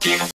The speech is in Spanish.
give up